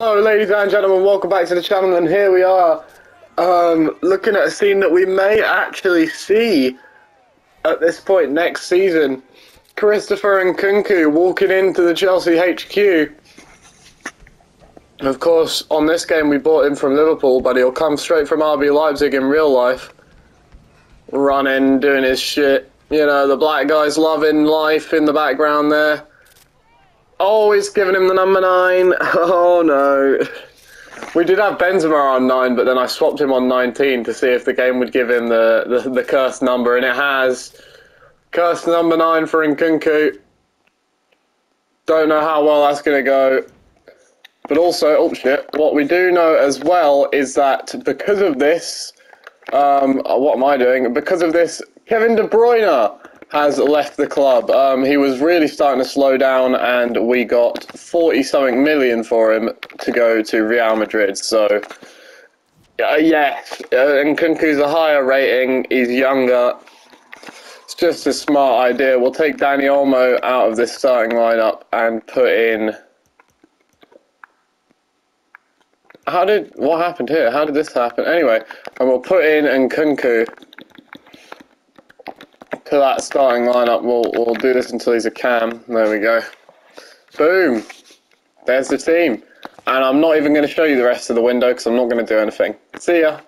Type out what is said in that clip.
Hello ladies and gentlemen, welcome back to the channel and here we are um, looking at a scene that we may actually see at this point next season. Christopher Nkunku walking into the Chelsea HQ. Of course, on this game we bought him from Liverpool, but he'll come straight from RB Leipzig in real life. Running, doing his shit. You know, the black guy's loving life in the background there. Always giving him the number nine. Oh no. We did have Benzema on nine, but then I swapped him on 19 to see if the game would give him the, the, the cursed number, and it has. Cursed number nine for Nkunku. Don't know how well that's going to go. But also, oh shit, what we do know as well is that because of this, um, what am I doing? Because of this, Kevin De Bruyne has left the club. Um, he was really starting to slow down, and we got 40 something million for him to go to Real Madrid. So, uh, yes, uh, and Nkunku's a higher rating, he's younger. It's just a smart idea. We'll take Dani Olmo out of this starting lineup and put in. How did what happened here? How did this happen? Anyway, and we'll put in Nkunku to that starting lineup. We'll we'll do this until he's a cam. There we go. Boom. There's the team. And I'm not even going to show you the rest of the window because I'm not going to do anything. See ya.